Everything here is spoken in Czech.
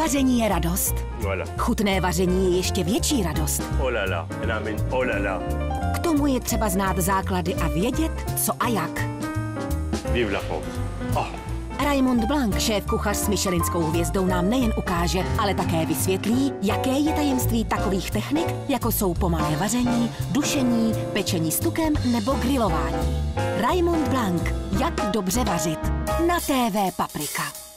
Vaření je radost. Voilà. Chutné vaření je ještě větší radost. Oh là là, oh. K tomu je třeba znát základy a vědět, co a jak. Vive la France. Oh. Raymond Blanc, šéf kuchař s Michelinskou hvězdou, nám nejen ukáže, ale také vysvětlí, jaké je tajemství takových technik, jako jsou pomalé vaření, dušení, pečení s tukem nebo grilování. Raymond Blanc, jak dobře vařit. Na TV Paprika.